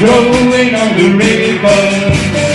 rolling on the river.